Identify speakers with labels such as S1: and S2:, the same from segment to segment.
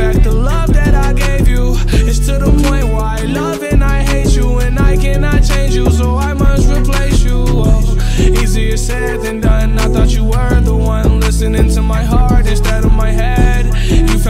S1: back the love that I gave you. It's to the point where I love and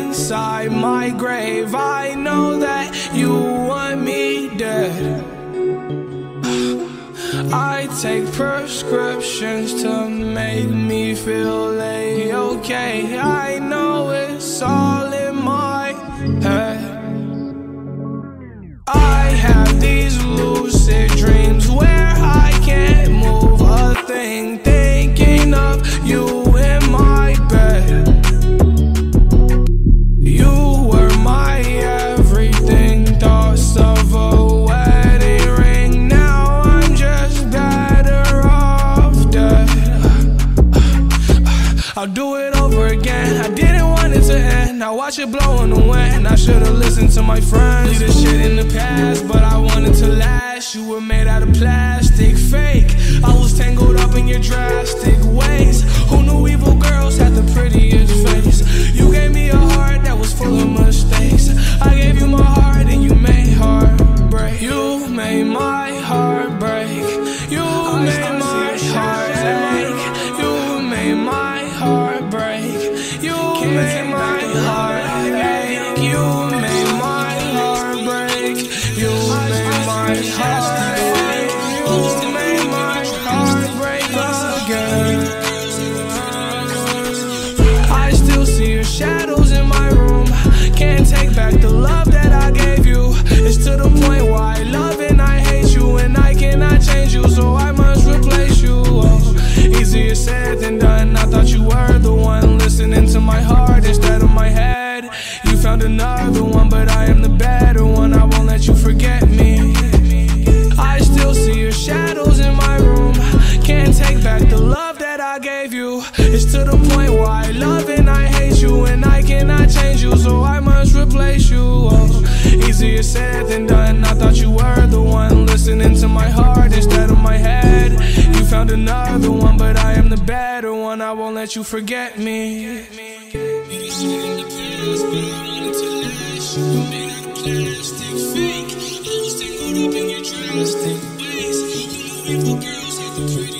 S1: inside my grave. I know that you want me dead. I take prescriptions to make me feel a-okay. I know it's all in my head. I have these do it over again. I didn't want it to end. I watch it blow in the wind. I should've listened to my friends. Leave this shit in the past, but I wanted to last. You were made out of plastic, fake. I was tangled up in your drastic ways. Who knew evil girls had the prettiest face? You gave me a heart that was full of mistakes. I gave you my heart and you made heartbreak. You made my heart break. You made my heart ache. You made my heart break. You made my heart ache. You made my heart break. You made my heart ache. You made my heart break again. I still see your shadows in my room. Can't take back the love that I gave you. It's to the point to the point where I love and I hate you, and I cannot change you, so I must replace you. Oh, easier said than done. I thought you were the one listening to my heart instead of my head. You found another one, but I am the better one. I won't let you forget me. Than done. I thought you were. Instead of my head, you found another one. Better one. I won't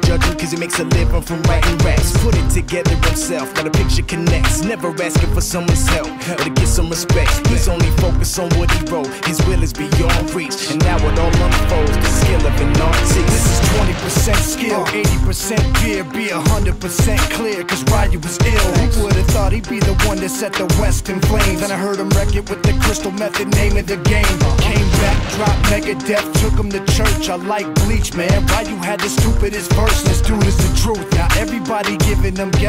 S2: him cause he makes a living from writing raps. Put it together himself, now the picture connects. Never asking for someone's help or to get some respect. He's only focused on what he wrote. His will is beyond reach, and now it all unfolds. The skill of an artist.
S3: This is 20% skill, 80% be 100% clear, cause Ryu was ill. Who would've thought he'd be the one that set the West in flames? Then I heard him wreck it with the crystal method, name of the game. Came back, dropped Megadeth, took him to church. I like Bleach, man. Ryu had the stupidest verse, this dude is the truth. Now everybody giving them guess